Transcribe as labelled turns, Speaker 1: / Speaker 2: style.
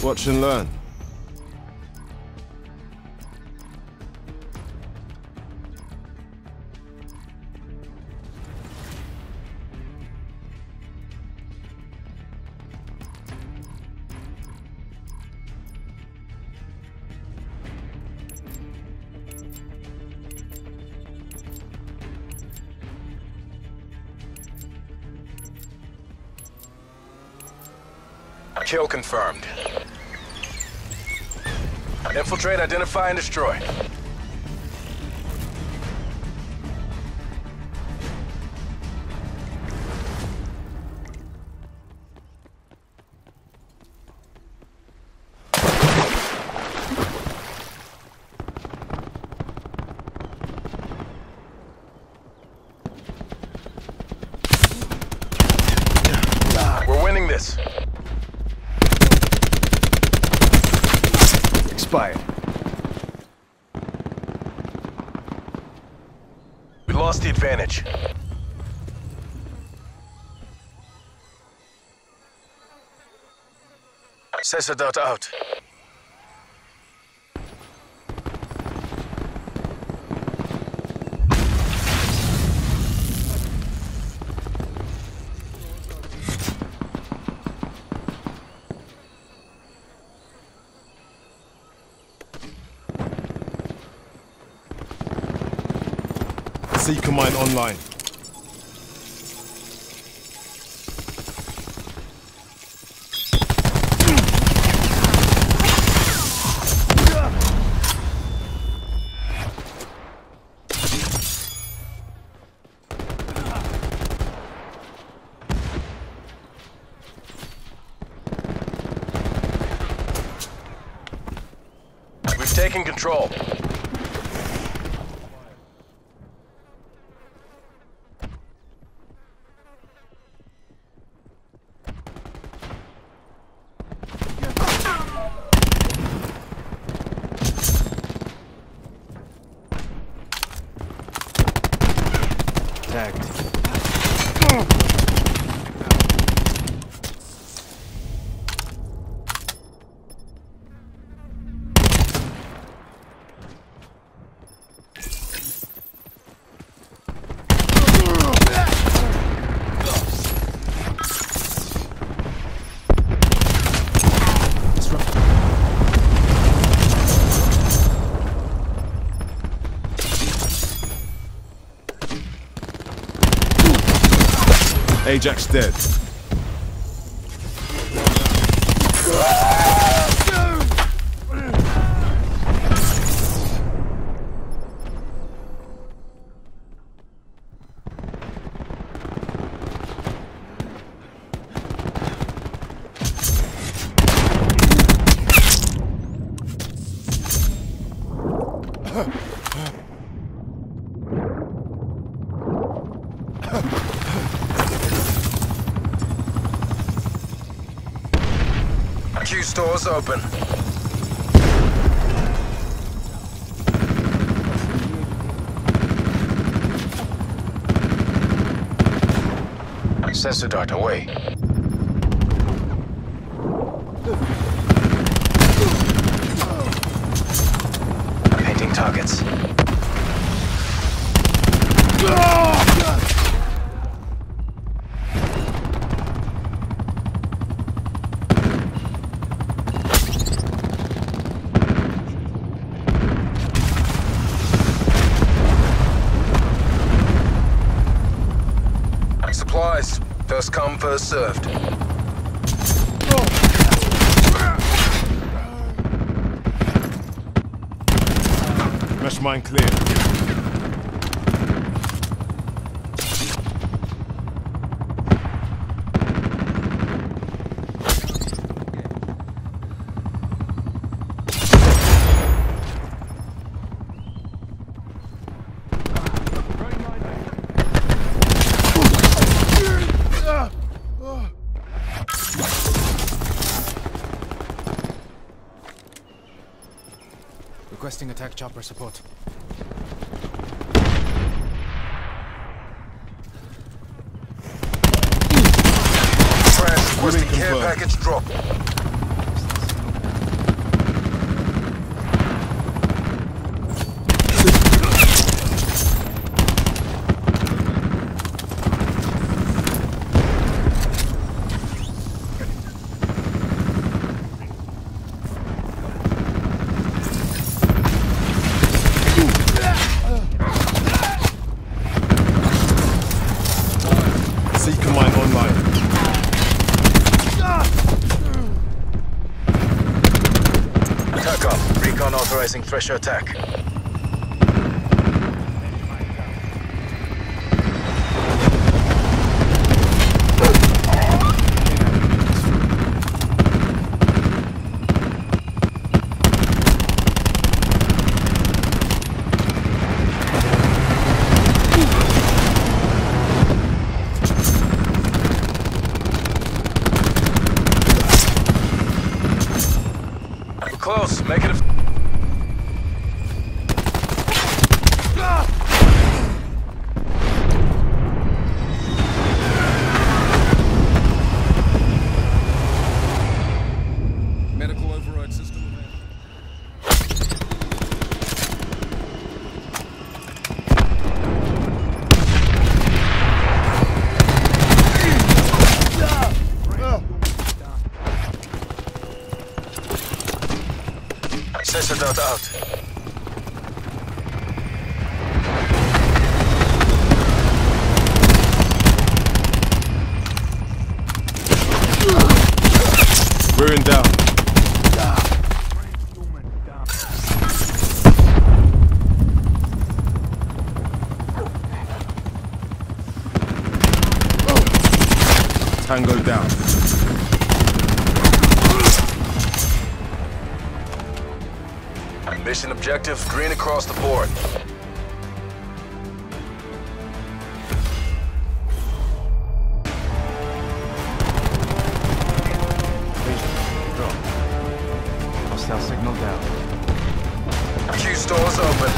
Speaker 1: Watch and learn.
Speaker 2: Kill confirmed. Infiltrate, identify, and destroy. We lost the advantage. Sensor dart out.
Speaker 1: Seeker mine online.
Speaker 2: We've control.
Speaker 1: Tagged. Ajax dead.
Speaker 2: Stores open. Sensor dart away. Painting targets. Supplies. First come, first served.
Speaker 1: Mesh mine clear.
Speaker 3: Requesting attack chopper support.
Speaker 2: Friends, requesting care package drop.
Speaker 1: Seeker mine online.
Speaker 2: Attack up. Recon authorizing Thresher attack. Close. Make it a... Sensor dart out.
Speaker 1: Ruin down. Tango down.
Speaker 2: Mission objective, green across the board.
Speaker 1: Drop. Hostile signal down.
Speaker 2: Q stores open.